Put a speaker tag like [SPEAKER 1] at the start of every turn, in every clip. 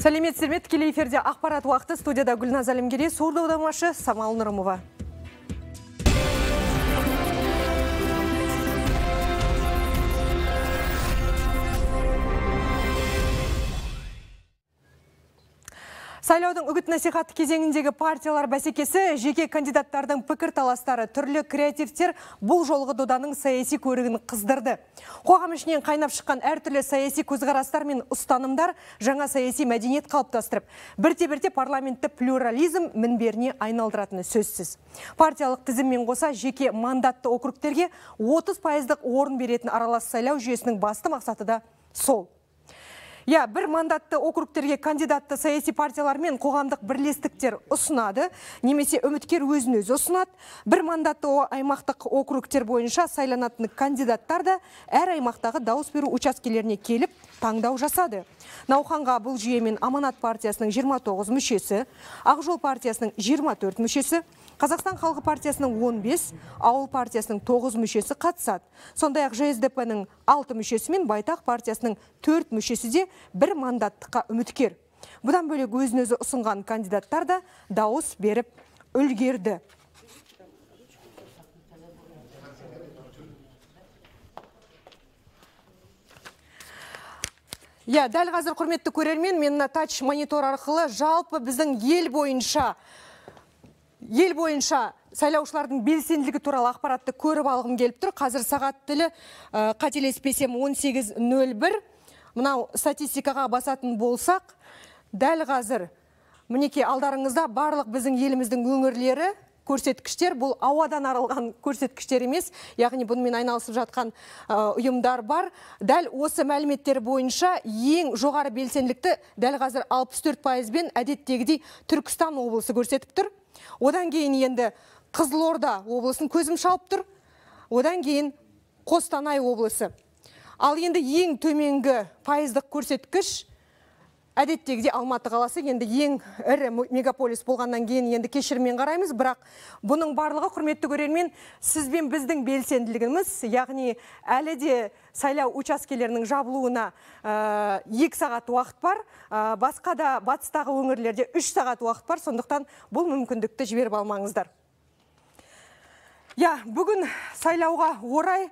[SPEAKER 1] сәлеметсіздер ме? Тікелей эфирде ақпарат уақыты. Студияда гүлназ әлімгерей сурда аудармашы самал нұрымова. Сайлаудың үгіт насихат кезеңіндегі партиялар бәсекесі, жеке кандидаттардың пікір таластары, түрлі креативтер бұл жолғы доданың саяси көрігін қыздырды. Қоғам ішінен қайнап шыққан әртүрлі саяси көзқарастар мен ұстанымдар жаңа саяси мәдениет қалыптастырып, бірте-бірте парламентті плюрализм мінберіне айналдыратыны сөзсіз. Партиялық тізіммен қоса жеке мандатты округтерге 30 пайыздық орын беретін аралас сайлау жүйесінің басты мақсаты да сол. Иә, бір мандатты округтерге кандидатты саяси партиялар мен қоғамдық бірлестіктер ұсынады, немесе үміткер өзін өзі ұсынады. Бір мандатты аймақтық округтер бойынша сайланатын кандидаттар да әр аймақтағы дауыс беру учаскелеріне келіп таңдау жасады. Науқанға бұл жүйемен Аманат партиясының 29 мүшесі, Ақжол партиясының 24 мүшесі, Қазақстан халқы партиясының 15, ауыл партиясының 9 мүшесі қатысады. Сондай-ақ ЖСДП-ның 6 мүшесі мен Байтақ партиясының 4 мүшесі де бір мандаттыққа үміткер. Бұдан бөлек өзін өзі ұсынған кандидаттар да дауыс беріп үлгерді. Иә, дәл қазір құрметті көрермен, мен тач монитор арқылы жалпы біздің ел бойынша ел бойынша сайлаушылардың белсенділігі туралы ақпаратты көріп алғым келіп тұр. Қазір сағат тілі қателеспесем 18.01. Мынау статистикаға басатын болсақ, дәл қазір мінеке алдарыңызда барлық біздің еліміздің өңірлері көрсеткіштер бұл ауадан арылған көрсеткіштер емес яғни бұнымен айналысып жатқан ұйымдар бар дәл осы мәліметтер бойынша ең жоғары белсенділікті дәл қазір 64 пайызбен әдеттегідей түркістан облысы көрсетіп тұр одан кейін енді қызылорда облысын көзім шалып тұр. Одан кейін қостанай облысы. Ал енді ең төменгі пайыздық көрсеткіш әдеттегідей алматы қаласы енді ең ірі мегаполис болғаннан кейін енді кешіріммен қараймыз. Бірақ бұның барлығы құрметті көрермен сіз бен біздің белсенділігіміз яғни әлі де сайлау учаскелерінің жабылуына екі сағат уақыт бар. Басқа да батыстағы өңірлерде үш сағат уақыт бар. Сондықтан бұл мүмкіндікті жіберіп алмаңыздар. Иә бүгін сайлауға орай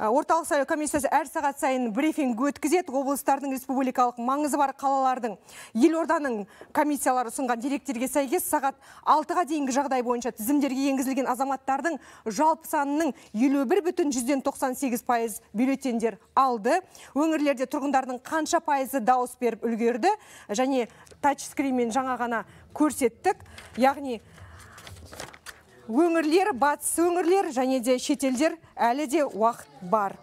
[SPEAKER 1] орталық сайлау комиссиясы әр сағат сайын брифинг өткізеді. Облыстардың республикалық маңызы бар қалалардың елорданың комиссиялары ұсынған деректерге сәйкес сағат алтыға дейінгі жағдай бойынша тізімдерге енгізілген азаматтардың жалпы санының елу бір бүтін жүзден тоқсан сегіз пайыз бюллетендер алды. Өңірлерде тұрғындардың қанша пайызы дауыс беріп үлгерді? Және тачскринмен жаңа ғана көрсеттік. Яғни өңірлер батыс өңірлер және де шетелдер әлі де уақыт бар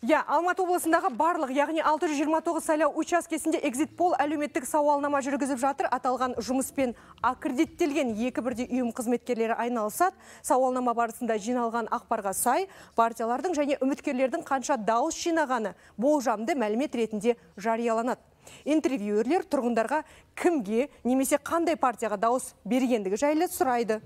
[SPEAKER 1] Иә, Алматы облысындағы барлық, яғни 629 сайлау учаскесінде экзит пол әлеуметтік сауалнама жүргізіп жатыр. Аталған жұмыспен аккредиттелген екі бірде ұйым қызметкерлері айналысады. Сауалнама барысында жиналған ақпарға сай, партиялардың және үміткерлердің қанша дауыс жинағаны болжамды мәлімет ретінде жарияланады интервьюерлер тұрғындарға кімге немесе қандай партияға дауыс бергендігі жайлы сұрайды.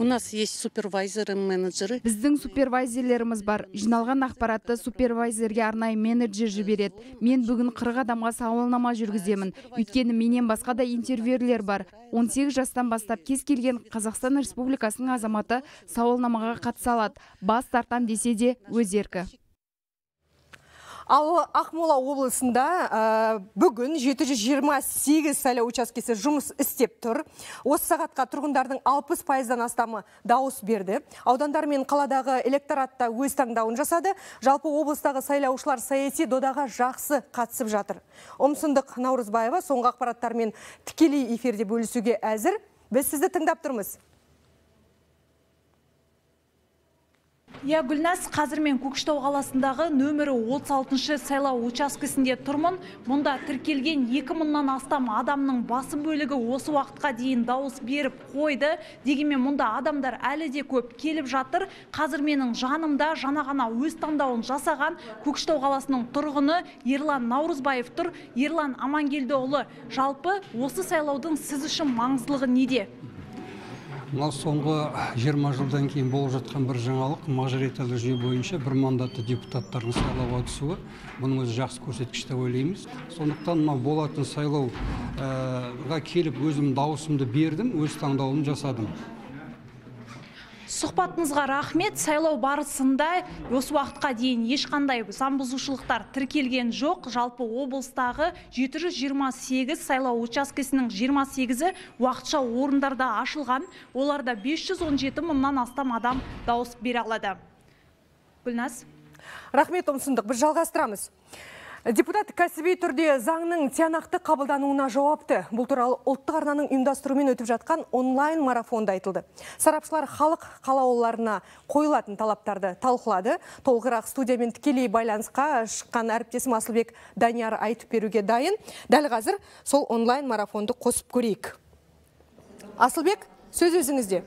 [SPEAKER 2] У нас есть супервайзеры менеджеры.
[SPEAKER 3] Біздің супервайзерлеріміз бар. Жиналған ақпаратты супервайзерге арнайы менеджер жібереді. Мен бүгін қырық адамға сауалнама жүргіземін. Өйткені менен басқа да интервьюерлер бар. 18 жастан бастап кез келген қазақстан республикасының азаматы сауалнамаға қатыса алады. Бас тартам десе де өз еркі.
[SPEAKER 1] Ал Ақмола облысында бүгін 728 сайлау учаскесі жұмыс істеп тұр. Осы сағатқа тұрғындардың 60 пайыздан астамы дауыс берді. Аудандар мен қаладағы электоратта өз таңдауын жасады. Жалпы облыстағы сайлаушылар саяси додаға жақсы қатысып жатыр. Омсындық Наурызбаева соңғы ақпараттармен тікелей эфирде бөлісуге әзір. Біз сізді тыңдап тұрмыз.
[SPEAKER 4] Иә, Гүлнәс, қазір мен Көкшетау қаласындағы нөмірі 36-шы сайлау учаскесінде тұрмын. Мұнда тіркелген 2000-нан астам адамның басым бөлігі осы уақытқа дейін дауыс беріп қойды. Дегенмен мұнда адамдар әлі де көп келіп жатыр. Қазір менің жанымда жаңа ғана өз таңдауын жасаған Көкшетау қаласының тұрғыны Ерлан Наурызбаев тұр. Ерлан Амангелдіұлы, жалпы осы сайлаудың сіз үшін маңыздылығы неде?
[SPEAKER 5] Мынау соңғы жиырма жылдан кейін болып жатқан бір жаңалық мажоритарлы жүйе бойынша бір мандатты депутаттардың сайлауға түсуі. Бұның өзі жақсы көрсеткіш деп ойлаймыз. Сондықтан мынау болатын сайлауға келіп өзім дауысымды бердім өз таңдауымды жасадым.
[SPEAKER 4] Сұхбатыңызға рахмет. Сайлау барысында осы уақытқа дейін ешқандай заң бұзушылықтар тіркелген жоқ. Жалпы облыстағы 728 сайлау учаскесінің 28-і уақытша орындарда ашылған. Оларда 517 мыңнан астам адам дауыс бере алады. Гүлназ.
[SPEAKER 1] Рахмет ұмсындық. Біз жалғастырамыз. Депутат кәсіби түрде заңның тиянақты қабылдануына жауапты. Бұл туралы ұлттық арнаның ұйымдастыруымен өтіп жатқан онлайн марафонда айтылды. Сарапшылар халық қалаулыларына қойылатын талаптарды талқылады. Толғырақ студиямен тікелей байланысқа шыққан әріптесім Асылбек Данияр айтып беруге дайын. Дәл қазір сол онлайн марафонды қосып көрейік. Асылбек, сөз өзіңізде.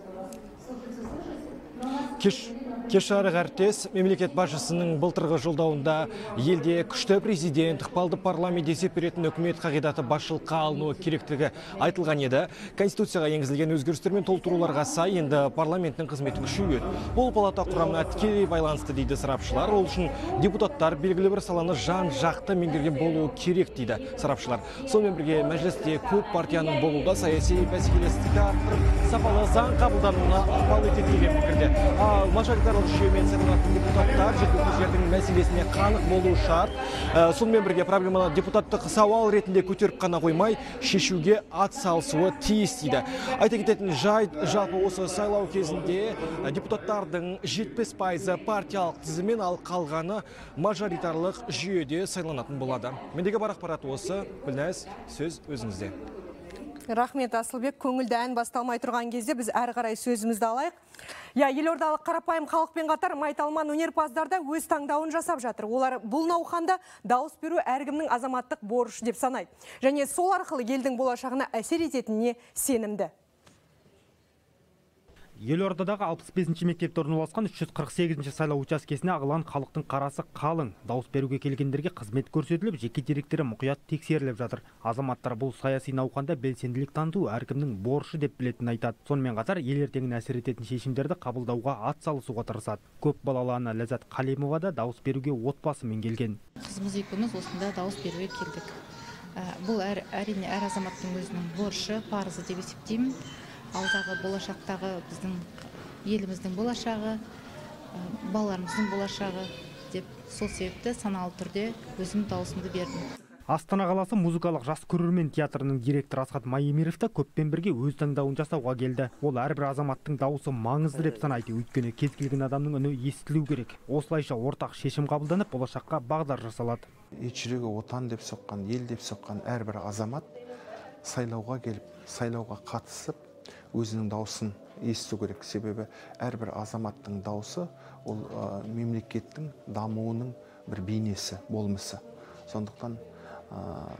[SPEAKER 6] Кеш кеш жарық мемлекет басшысының былтырғы жолдауында елде күшті президент ықпалды парламент есеп беретін үкімет қағидаты басшылыққа алынуы керектігі айтылған еді. Конституцияға енгізілген өзгерістер мен толтыруларға сай енді парламенттің қызметі күшейеді. Бұл палата құрамына тікелей байланысты дейді сарапшылар. Ол үшін депутаттар белгілі бір саланы жан жақты меңгерген болуы керек дейді сарапшылар. Сонымен бірге мәжілісте көп партияның болуы да саяси бәсекелестікті арттырып сапалы заң қабылдануына ықпал етеді деген пікірде ал мажоритарлық сайланатын депутаттар жергілікті жердің мәселесіне қанық болуы шарт сонымен бірге проблеманы депутаттық сауал ретінде көтеріп қана қоймай шешуге ат салысуы тиіс дейді. Айта кететін жайт жалпы осы сайлау кезінде депутаттардың жетпіс пайызы партиялық тізіммен ал қалғаны мажоритарлық жүйеде сайланатын болады. Мендегі бар ақпарат осы. Гүлназ сөз өзіңізде.
[SPEAKER 1] Рахмет Асылбек, көңілді ән басталмай тұрған кезде біз әрі қарай сөзімізді алайық. Я, елордалық қарапайым халықпен қатар майталман өнерпаздар да өз таңдауын жасап жатыр. Олар бұл науқанда дауыс беру әркімнің азаматтық борышы деп санайды. Және сол арқылы елдің болашағына әсер ететініне сенімді.
[SPEAKER 7] Елордадағы 65-ші мектепте орналасқан 348-ші сайлау учаскесіне ағылған халықтың қарасы қалың. Дауыс беруге келгендерге қызмет көрсетіліп жеке деректері мұқият тексеріліп жатыр. Азаматтар бұл саяси науқанда белсенділік таныту әркімнің борышы деп білетінін айтады. Сонымен қатар ел ертеңіне әсер ететін шешімдерді қабылдауға ат салысуға тырысады. Көп балалы ана ләззат қалимова да дауыс беруге отбасымен келген.
[SPEAKER 8] Қызымыз екеуміз осында дауыс беруге келдік. Бұл әр, әрине әр азаматтың өзінің борышы парызы деп есептеймін. Алдағы болашақтағы біздің еліміздің болашағы балаларымыздың болашағы деп сол себепті саналы түрде өзім дауысымды бердім.
[SPEAKER 7] Астана қаласы музыкалық жас көрермен театрының директоры асхат майемиров та көппен бірге өз таңдауын жасауға келді. Ол әрбір азаматтың дауысы маңызды деп санайды. Өйткені кез келген адамның үні естілу керек. Осылайша ортақ шешім қабылданып болашаққа бағдар жасалады.
[SPEAKER 9] Ет жүрегі отан деп соққан ел деп соққан әрбір азамат сайлауға келіп сайлауға қатысып өзінің дауысын есту керек. Себебі әрбір азаматтың дауысы ол мемлекеттің дамуының бір бейнесі болмысы. Сондықтан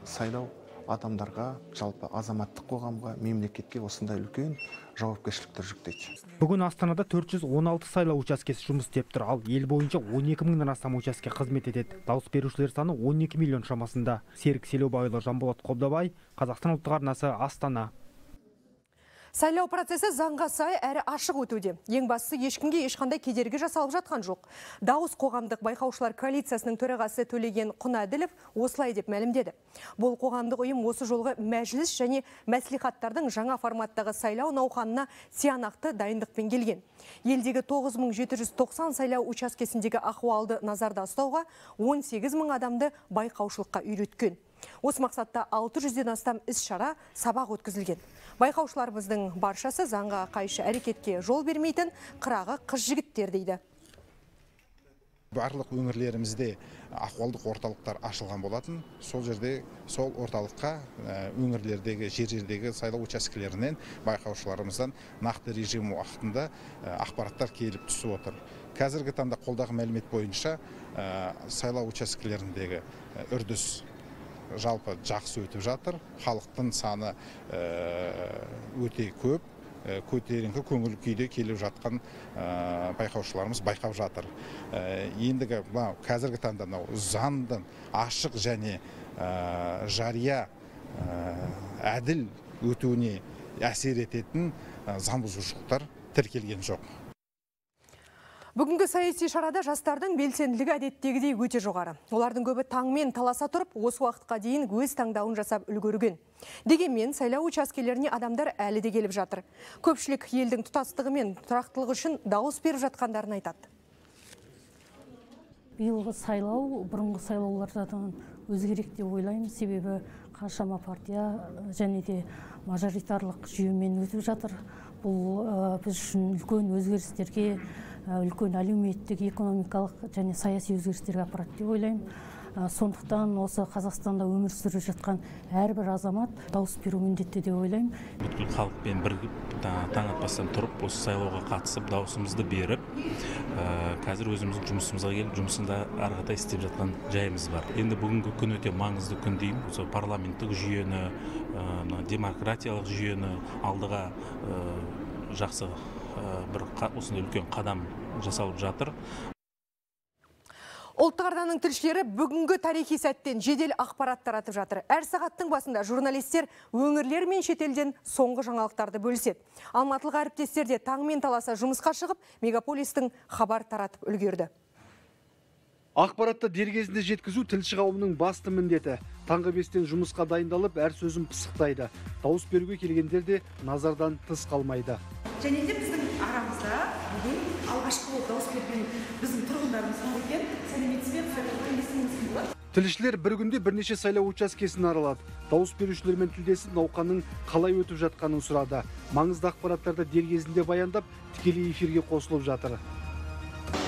[SPEAKER 9] сайлау адамдарға жалпы азаматтық қоғамға мемлекетке осындай үлкен жауапкершіліктер жүктейді.
[SPEAKER 7] Бүгін астанада 416 сайлау учаскесі жұмыс істеп тұр. Ал ел бойынша 12 мыңнан астам учаске қызмет етеді. Дауыс берушілер саны 12 миллион шамасында. Серік селеубайұлы жанболат қобдабай қазақстан ұлттық арнасы астана.
[SPEAKER 1] Сайлау процесі заңға сай әрі ашық өтуде. Ең бастысы ешкімге ешқандай кедергі жасалып жатқан жоқ. Дауыс қоғамдық байқаушылар коалициясының төрағасы төлеген Құнәділов осылай деп мәлімдеді. Бұл қоғамдық ұйым осы жолғы мәжіліс және мәслихаттардың жаңа форматтағы сайлау науқанына тиянақты дайындықпен келген. Елдегі 9790 сайлау учаскесіндегі ахуалды назарда ұстауға 18 мың адамды байқаушылыққа үйреткен. Осы мақсатта 600-ден астам іс шара сабақ өткізілген. Байқаушыларымыздың баршасы заңға қайшы әрекетке жол бермейтін қырағы қыз жігіттер дейді.
[SPEAKER 10] барлық өңірлерімізде ахуалдық орталықтар ашылған болатын сол жерде сол орталыққа өңірлердегі жер жердегі сайлау учаскелерінен байқаушыларымыздан нақты режим уақытында ақпараттар келіп түсіп отыр қазіргі таңда қолдағы мәлімет бойынша сайлау учаскелеріндегі үрдіс жалпы жақсы өтіп жатыр. Халықтың саны өте көп. Көтеріңкі көңіл күйде келіп жатқан байқаушыларымыз байқап жатыр. Ендігі мынау қазіргі таңда мынау заңдың ашық және жария әділ өтуіне әсер ететін заң бұзушылықтар тіркелген жоқ.
[SPEAKER 1] Бүгінгі саяси шарада жастардың белсенділігі әдеттегідей өте жоғары. Олардың көбі таңмен таласа тұрып, осы уақытқа дейін өз таңдауын жасап үлгерген. Дегенмен сайлау учаскелеріне адамдар әлі де келіп жатыр. Көпшілік елдің тұтастығы мен тұрақтылығы үшін дауыс беріп жатқандарын айтады.
[SPEAKER 11] биылғы сайлау бұрынғы сайлаулардан өзгерек деп ойлаймын себебі қаншама партия және де мажоритарлық жүйемен өтіп жатыр бұл ә, біз үшін үлкен өзгерістерге үлкен әлеуметтік экономикалық және саяси өзгерістерге апарады деп ойлаймын. Ә, сондықтан осы қазақстанда өмір сүріп жатқан әрбір азамат дауыс беру міндетті деп ойлаймын.
[SPEAKER 12] Бүткіл халықпен бірігіп та- таң атпастан тұрып осы сайлауға қатысып дауысымызды беріп ә, қазір өзіміздің жұмысымызға келіп жұмысында ары қаратай істеп жатқан жайымыз бар. Енді бүгінгі күн өте маңызды күн деймін. Осы парламенттік жүйені демократиялық жүйені алдыға жақсы бір қа- осындай үлкен қадам жасалып жатыр
[SPEAKER 1] Ұлттық арнаның тілшілері бүгінгі тарихи сәттен жедел ақпарат таратып жатыр. Әр сағаттың басында журналистер өңірлер мен шетелден соңғы жаңалықтарды бөліседі. Алматылық әріптестер де таңмен таласа жұмысқа шығып, мегаполистің хабар таратып үлгерді.
[SPEAKER 13] Ақпаратты дер кезінде жеткізу тілші қауымның басты міндеті. Таңғы бестен жұмысқа дайындалып, әр сөзін пысықтайды. Дауыс беруге келгендер де назардан тыс қалмайды.
[SPEAKER 14] Және де біздің арамызда бүгін алғашқы болып дауыс берген біздің тұрғындарымыз бар екен сәлеметсіз бе болады
[SPEAKER 13] Тілшілер бір күнде бірнеше сайлау учаскесін аралады. Дауыс берушілермен тілдесіп науқанның қалай өтіп жатқанын сұрады. Маңызды ақпараттарды дер кезінде баяндап, тікелей эфирге қосылып жатыр.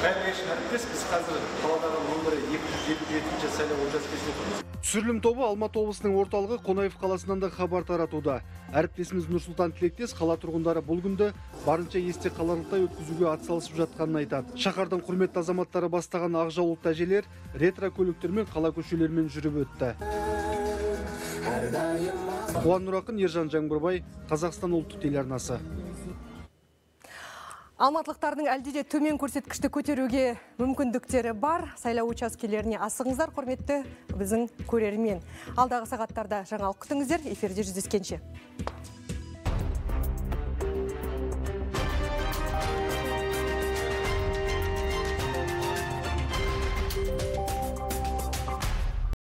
[SPEAKER 15] әріптес біз қазір қаладағы нөмірі екі жүз елу жетінші сайлау учаскесінде тұрмыз
[SPEAKER 13] Түсірілім тобы Алматы облысының орталығы Қонаев қаласынан да хабар таратуда. Әріптесіміз Нұрсұлтан Тілектес қала тұрғындары бұл күнді барынша есте қаларлықтай өткізуге атсалысып жатқанын айтады. Шаһардың құрметті азаматтары бастаған ақ жаулықты әжелер ретро көліктермен қала көшелерімен жүріп өтті. Қуан Нұрақын, Ержан Жаңбырбай, Қазақстан ұлттық телеарнасы.
[SPEAKER 1] Алматылықтардың әлде де төмен көрсеткішті көтеруге мүмкіндіктері бар. Сайлау учаскелеріне асығыңыздар, құрметті біздің көрермен. Алдағы сағаттарда жаңалық күтіңіздер, эфирде жүздескенше.